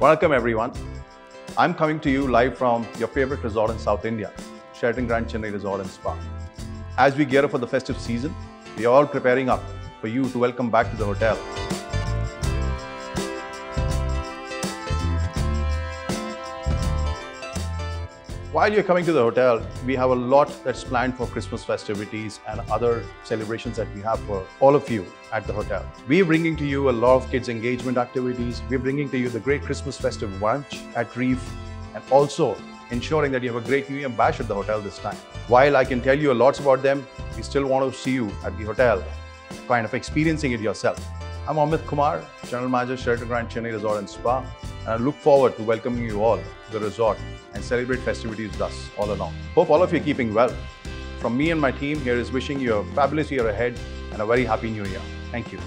Welcome everyone. I'm coming to you live from your favorite resort in South India, Sheraton Grand Chennai Resort and Spa. As we gear up for the festive season, we are all preparing up for you to welcome back to the hotel. While you're coming to the hotel, we have a lot that's planned for Christmas festivities and other celebrations that we have for all of you at the hotel. We're bringing to you a lot of kids' engagement activities. We're bringing to you the great Christmas festive brunch at Reef and also ensuring that you have a great New Year bash at the hotel this time. While I can tell you a lot about them, we still want to see you at the hotel, kind of experiencing it yourself. I'm Amit Kumar, General Manager, Sheraton Grand Chennai Resort and Spa, and I look forward to welcoming you all to the resort and celebrate festivities with us all along. Hope all of you are keeping well. From me and my team, here is wishing you a fabulous year ahead and a very happy new year. Thank you.